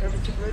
Música